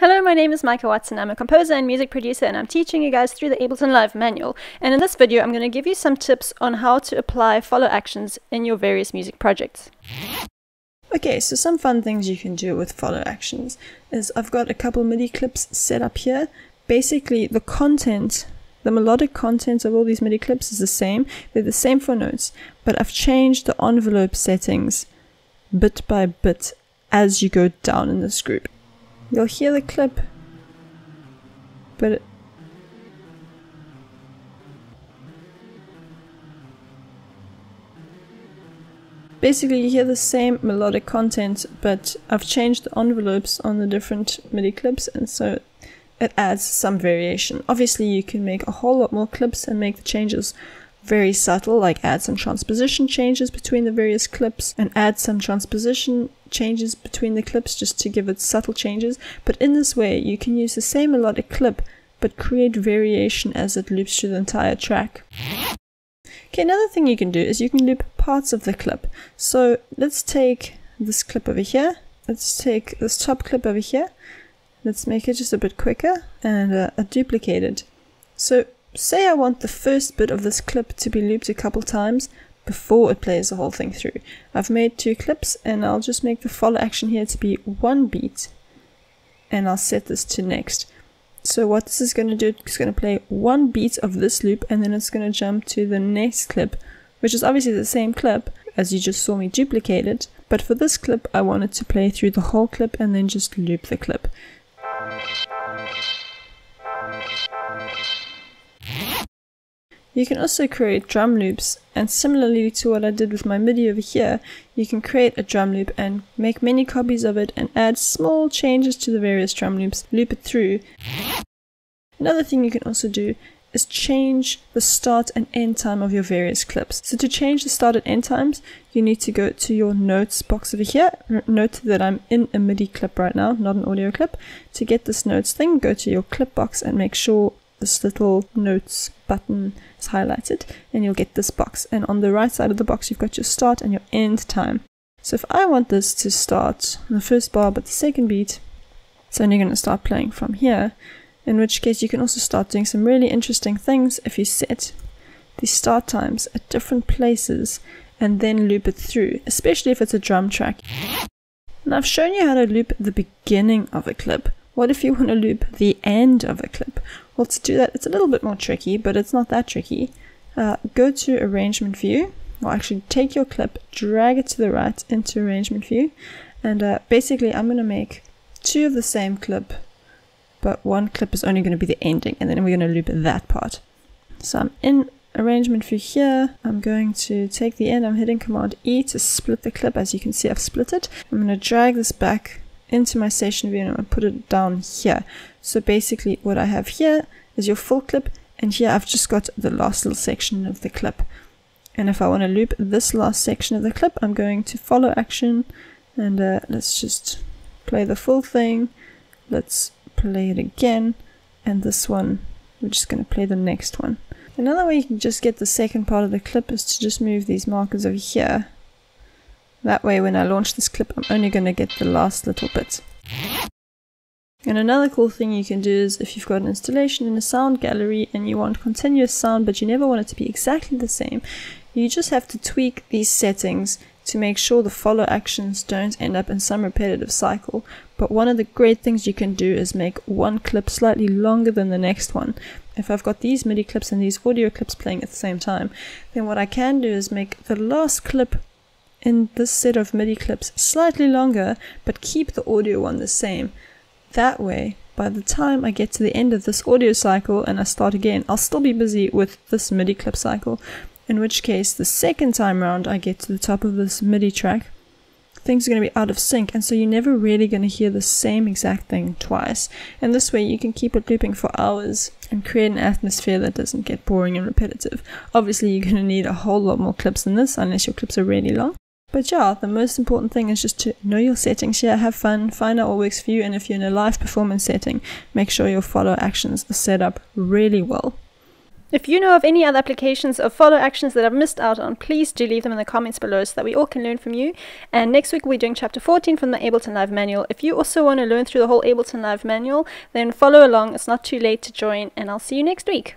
Hello, my name is Maike Watson. I'm a composer and music producer, and I'm teaching you guys through the Ableton Live manual. And in this video, I'm going to give you some tips on how to apply follow actions in your various music projects. Okay, so some fun things you can do with follow actions is I've got a couple MIDI clips set up here. Basically, the content, the melodic content of all these MIDI clips is the same. They're the same for notes, but I've changed the envelope settings bit by bit as you go down in this group. You'll hear the clip, but basically you hear the same melodic content but I've changed the envelopes on the different MIDI clips and so it adds some variation. Obviously you can make a whole lot more clips and make the changes very subtle, like add some transposition changes between the various clips and add some transposition changes between the clips just to give it subtle changes. But in this way, you can use the same melodic clip but create variation as it loops through the entire track. Okay, another thing you can do is you can loop parts of the clip. So let's take this clip over here. Let's take this top clip over here. Let's make it just a bit quicker and uh, duplicate it. So say I want the first bit of this clip to be looped a couple times before it plays the whole thing through. I've made two clips and I'll just make the follow action here to be one beat and I'll set this to next. So what this is going to do, it's going to play one beat of this loop and then it's going to jump to the next clip, which is obviously the same clip as you just saw me duplicate it. But for this clip, I want it to play through the whole clip and then just loop the clip. You can also create drum loops and similarly to what I did with my MIDI over here, you can create a drum loop and make many copies of it and add small changes to the various drum loops, loop it through. Another thing you can also do is change the start and end time of your various clips. So to change the start and end times, you need to go to your notes box over here. Note that I'm in a MIDI clip right now, not an audio clip. To get this notes thing, go to your clip box and make sure this little notes button is highlighted and you'll get this box. And on the right side of the box, you've got your start and your end time. So if I want this to start on the first bar but the second beat, it's only going to start playing from here, in which case you can also start doing some really interesting things if you set the start times at different places and then loop it through, especially if it's a drum track. And I've shown you how to loop the beginning of a clip. What if you want to loop the end of a clip? Well, to do that, it's a little bit more tricky, but it's not that tricky. Uh, go to Arrangement View, or actually take your clip, drag it to the right into Arrangement View, and uh, basically I'm going to make two of the same clip, but one clip is only going to be the ending, and then we're going to loop that part. So I'm in Arrangement View here, I'm going to take the end, I'm hitting Command E to split the clip, as you can see I've split it. I'm going to drag this back into my session view and to put it down here. So basically what I have here is your full clip and here I've just got the last little section of the clip. And if I want to loop this last section of the clip, I'm going to follow action and uh, let's just play the full thing. Let's play it again. And this one, we're just going to play the next one. Another way you can just get the second part of the clip is to just move these markers over here that way when I launch this clip I'm only going to get the last little bit. And another cool thing you can do is if you've got an installation in a sound gallery and you want continuous sound but you never want it to be exactly the same, you just have to tweak these settings to make sure the follow actions don't end up in some repetitive cycle. But one of the great things you can do is make one clip slightly longer than the next one. If I've got these MIDI clips and these audio clips playing at the same time, then what I can do is make the last clip in this set of MIDI clips slightly longer, but keep the audio one the same. That way, by the time I get to the end of this audio cycle and I start again, I'll still be busy with this MIDI clip cycle, in which case the second time round I get to the top of this MIDI track, things are going to be out of sync and so you're never really going to hear the same exact thing twice. And this way you can keep it looping for hours and create an atmosphere that doesn't get boring and repetitive. Obviously you're going to need a whole lot more clips than this unless your clips are really long. But yeah, the most important thing is just to know your settings here, have fun, find out what works for you, and if you're in a live performance setting, make sure your follow actions are set up really well. If you know of any other applications of follow actions that I've missed out on, please do leave them in the comments below so that we all can learn from you. And next week we're doing chapter 14 from the Ableton Live manual. If you also want to learn through the whole Ableton Live manual, then follow along. It's not too late to join, and I'll see you next week.